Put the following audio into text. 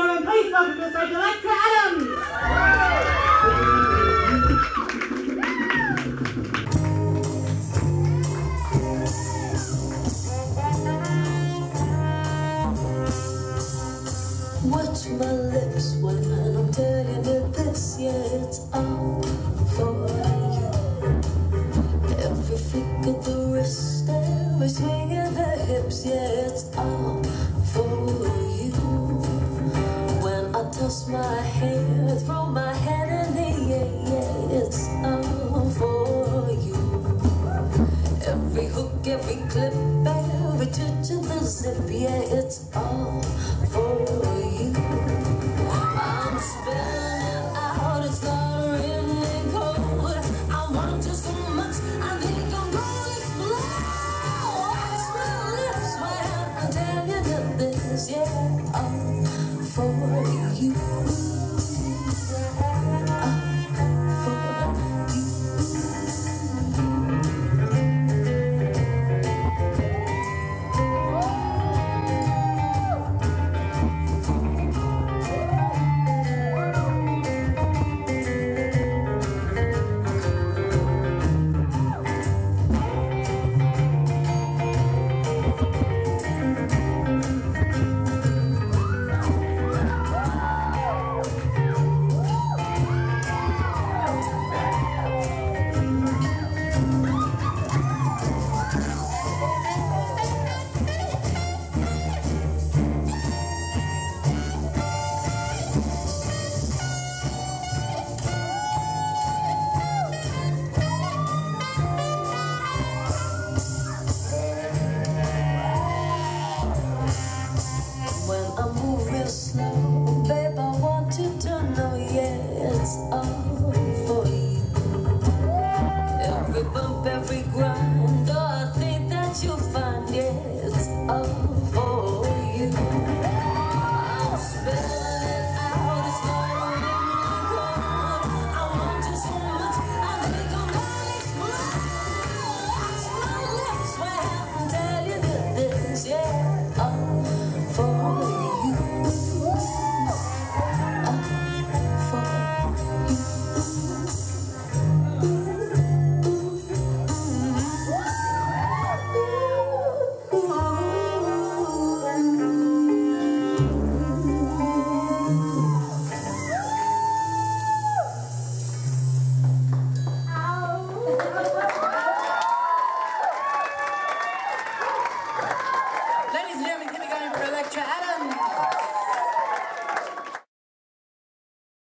gentlemen, please welcome stage Electra Adams! Watch my lips when I'm telling you this, yeah, it's all for you. Every flick of the wrist, every swing of the hips, yeah, it's all toss my hair, throw my head in the air, it's all for you. Every hook, every clip, every twitch of the zip, yeah, it's all slow. coming to the game for Electra Adams. Adam!